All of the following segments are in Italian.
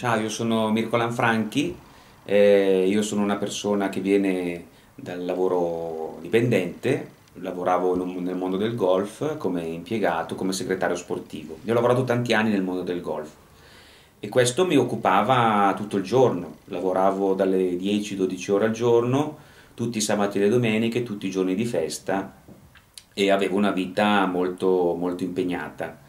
Ciao, io sono Mirko Lanfranchi, eh, io sono una persona che viene dal lavoro dipendente, lavoravo un- nel mondo del golf come impiegato, come segretario sportivo. Io ho lavorato tanti anni nel mondo del golf e questo mi occupava tutto il giorno, lavoravo dalle 10-12 ore al giorno, tutti i sabati e le domeniche, tutti i giorni di festa e avevo una vita molto, molto impegnata.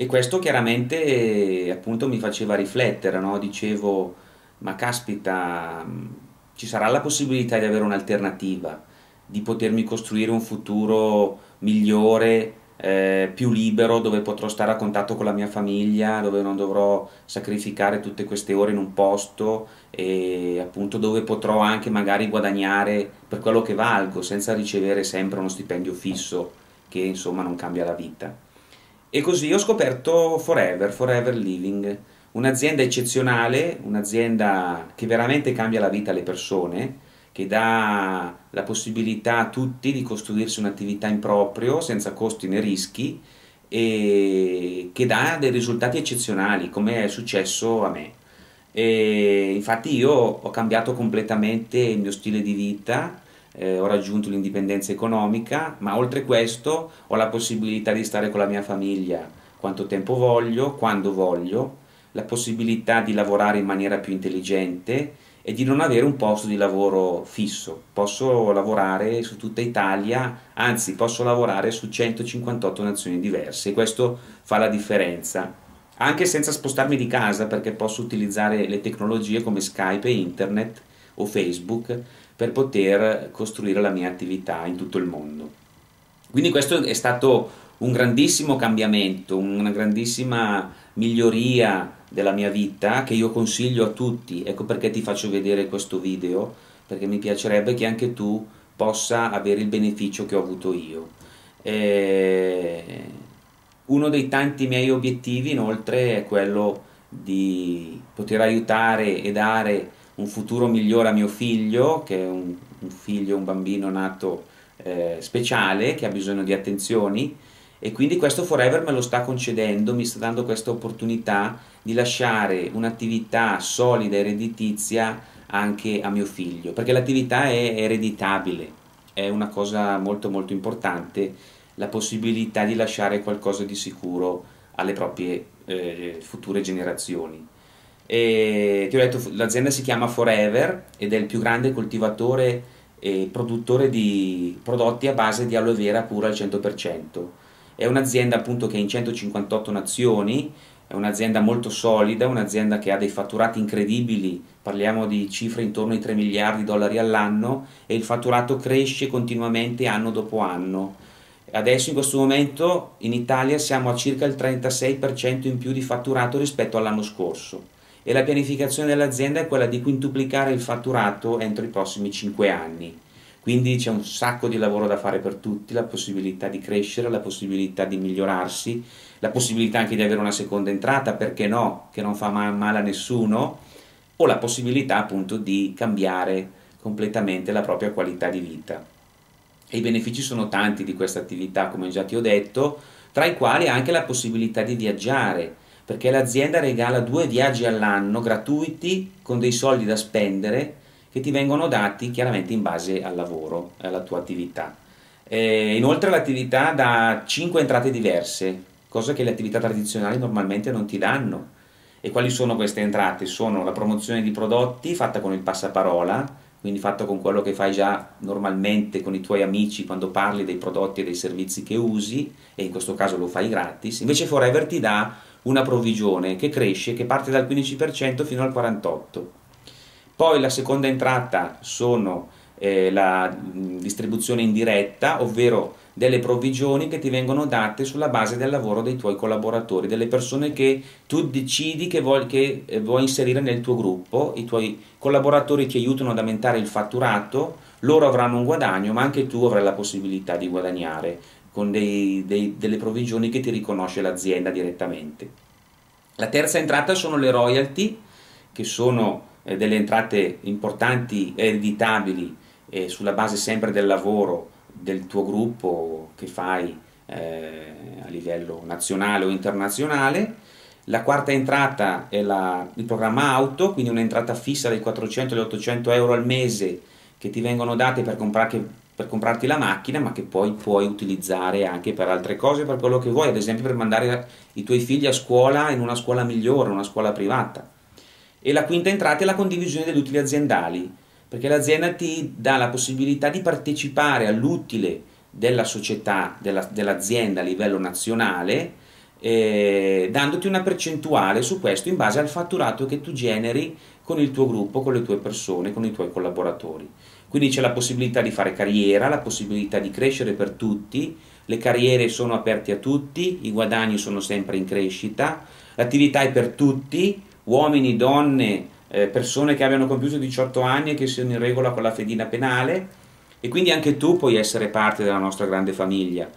E questo chiaramente appunto mi faceva riflettere, no? Dicevo, ma caspita, mh, ci sarà la possibilità di avere un'alternativa, di potermi costruire un futuro migliore, eh, più libero, dove potrò stare a contatto con la mia famiglia, dove non dovrò sacrificare tutte queste ore in un posto e appunto dove potrò anche magari guadagnare per quello che valgo, senza ricevere sempre uno stipendio fisso che insomma non cambia la vita. E così ho scoperto Forever, Forever Living, un'azienda eccezionale, un'azienda che veramente cambia la vita alle persone, che dà la possibilità a tutti di costruirsi un'attività in proprio senza costi né rischi e che dà dei risultati eccezionali, come è successo a me. E infatti io ho cambiato completamente il mio stile di vita, eh, ho raggiunto l'indipendenza economica, ma oltre questo ho la possibilità di stare con la mia famiglia quanto tempo voglio, quando voglio, la possibilità di lavorare in maniera più intelligente e di non avere un posto di lavoro fisso. Posso lavorare su tutta Italia, anzi posso lavorare su 158 nazioni diverse e questo fa la differenza. Anche senza spostarmi di casa perché posso utilizzare le tecnologie come Skype e Internet o Facebook per poter costruire la mia attività in tutto il mondo. Quindi questo è stato un grandissimo cambiamento, una grandissima miglioria della mia vita che io consiglio a tutti. Ecco perché ti faccio vedere questo video, perché mi piacerebbe che anche tu possa avere il beneficio che ho avuto io. E uno dei tanti miei obiettivi inoltre è quello di poter aiutare e dare un futuro migliore a mio figlio, che è un, un figlio, un bambino nato eh, speciale, che ha bisogno di attenzioni e quindi questo Forever me lo sta concedendo, mi sta dando questa opportunità di lasciare un'attività solida e redditizia anche a mio figlio, perché l'attività è ereditabile, è una cosa molto molto importante, la possibilità di lasciare qualcosa di sicuro alle proprie eh, future generazioni. E ti ho detto, l'azienda si chiama Forever ed è il più grande coltivatore e produttore di prodotti a base di aloe vera pura al 100%. È un'azienda appunto che è in 158 nazioni, è un'azienda molto solida, un'azienda che ha dei fatturati incredibili, parliamo di cifre intorno ai 3 miliardi di dollari all'anno e il fatturato cresce continuamente anno dopo anno. Adesso in questo momento in Italia siamo a circa il 36% in più di fatturato rispetto all'anno scorso e la pianificazione dell'azienda è quella di quintuplicare il fatturato entro i prossimi 5 anni. Quindi c'è un sacco di lavoro da fare per tutti, la possibilità di crescere, la possibilità di migliorarsi, la possibilità anche di avere una seconda entrata, perché no, che non fa male a nessuno, o la possibilità appunto di cambiare completamente la propria qualità di vita. E i benefici sono tanti di questa attività, come già ti ho detto, tra i quali anche la possibilità di viaggiare, perché l'azienda regala due viaggi all'anno gratuiti con dei soldi da spendere che ti vengono dati chiaramente in base al lavoro, alla tua attività. E inoltre l'attività dà 5 entrate diverse, cosa che le attività tradizionali normalmente non ti danno. E quali sono queste entrate? Sono la promozione di prodotti fatta con il passaparola, quindi fatto con quello che fai già normalmente con i tuoi amici quando parli dei prodotti e dei servizi che usi, e in questo caso lo fai gratis. Invece Forever ti dà una provvigione che cresce, che parte dal 15% fino al 48%. Poi la seconda entrata sono eh, la distribuzione indiretta, ovvero delle provvigioni che ti vengono date sulla base del lavoro dei tuoi collaboratori, delle persone che tu decidi che vuoi, che eh, vuoi inserire nel tuo gruppo, i tuoi collaboratori ti aiutano ad aumentare il fatturato, loro avranno un guadagno, ma anche tu avrai la possibilità di guadagnare con dei, dei, delle provvigioni che ti riconosce l'azienda direttamente. La terza entrata sono le royalty, che sono eh, delle entrate importanti e ereditabili eh, sulla base sempre del lavoro del tuo gruppo che fai eh, a livello nazionale o internazionale. La quarta entrata è la, il programma auto, quindi un'entrata fissa dei 400 e 800 euro al mese che ti vengono date per, comprarti, per comprarti la macchina, ma che poi puoi utilizzare anche per altre cose, per quello che vuoi, ad esempio per mandare i tuoi figli a scuola in una scuola migliore, una scuola privata. E la quinta entrata è la condivisione degli utili aziendali, perché l'azienda ti dà la possibilità di partecipare all'utile della società, della, dell'azienda a livello nazionale, eh, dandoti una percentuale su questo in base al fatturato che tu generi con il tuo gruppo, con le tue persone, con i tuoi collaboratori. Quindi c'è la possibilità di fare carriera, la possibilità di crescere per tutti, le carriere sono aperte a tutti, i guadagni sono sempre in crescita, l'attività è per tutti, uomini, donne, eh, persone che abbiano compiuto 18 anni e che siano in regola con la fedina penale e quindi anche tu puoi essere parte della nostra grande famiglia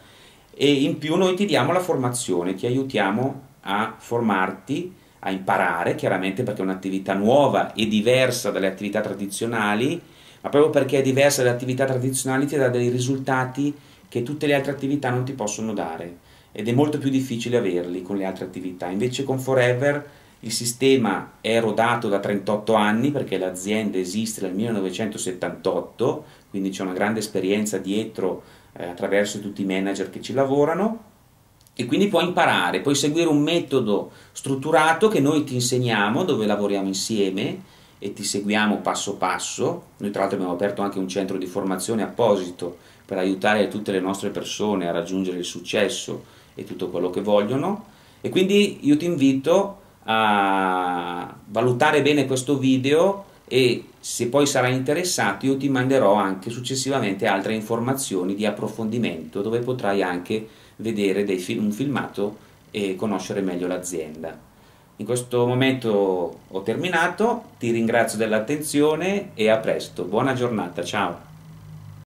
e in più noi ti diamo la formazione, ti aiutiamo a formarti, a imparare, chiaramente perché è un'attività nuova e diversa dalle attività tradizionali, ma proprio perché è diversa dalle attività tradizionali ti dà dei risultati che tutte le altre attività non ti possono dare ed è molto più difficile averli con le altre attività. Invece con Forever il sistema è rodato da 38 anni perché l'azienda esiste dal 1978, quindi c'è una grande esperienza dietro eh, attraverso tutti i manager che ci lavorano e quindi puoi imparare, puoi seguire un metodo strutturato che noi ti insegniamo, dove lavoriamo insieme e ti seguiamo passo passo. Noi tra l'altro abbiamo aperto anche un centro di formazione apposito per aiutare tutte le nostre persone a raggiungere il successo e tutto quello che vogliono. E quindi io ti invito a valutare bene questo video e se poi sarai interessato io ti manderò anche successivamente altre informazioni di approfondimento dove potrai anche vedere film, un filmato e conoscere meglio l'azienda. In questo momento ho terminato, ti ringrazio dell'attenzione e a presto, buona giornata, ciao!